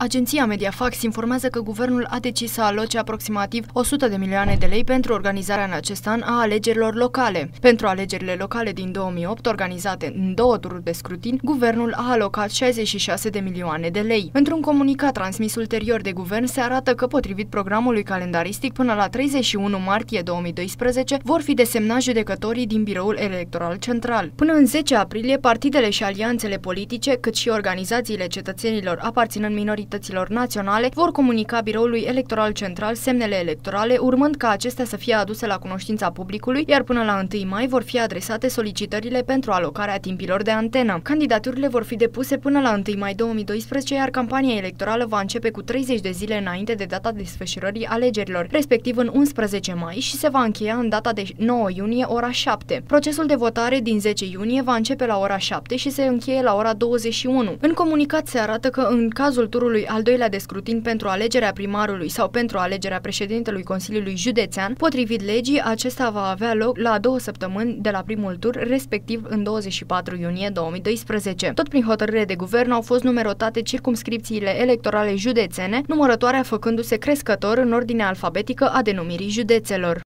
Agenția Mediafax informează că guvernul a decis să aloce aproximativ 100 de milioane de lei pentru organizarea în acest an a alegerilor locale. Pentru alegerile locale din 2008, organizate în două tururi de scrutin, guvernul a alocat 66 de milioane de lei. Într-un comunicat transmis ulterior de guvern, se arată că, potrivit programului calendaristic, până la 31 martie 2012, vor fi desemnați judecătorii din Biroul Electoral Central. Până în 10 aprilie, partidele și alianțele politice, cât și organizațiile cetățenilor aparținând minorității autorităților naționale vor comunica Biroului Electoral Central semnele electorale, urmând ca acestea să fie aduse la cunoștința publicului, iar până la 1 mai vor fi adresate solicitările pentru alocarea timpilor de antenă. Candidaturile vor fi depuse până la 1 mai 2012, iar campania electorală va începe cu 30 de zile înainte de data desfășurării alegerilor, respectiv în 11 mai și se va încheia în data de 9 iunie ora 7. Procesul de votare din 10 iunie va începe la ora 7 și se încheie la ora 21. În comunicat se arată că în cazul turului turului al doilea de scrutin pentru alegerea primarului sau pentru alegerea președintelui Consiliului Județean, potrivit legii, acesta va avea loc la două săptămâni de la primul tur, respectiv în 24 iunie 2012. Tot prin hotărâre de guvern au fost numerotate circumscripțiile electorale județene, numărătoarea făcându-se crescător în ordine alfabetică a denumirii județelor.